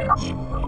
You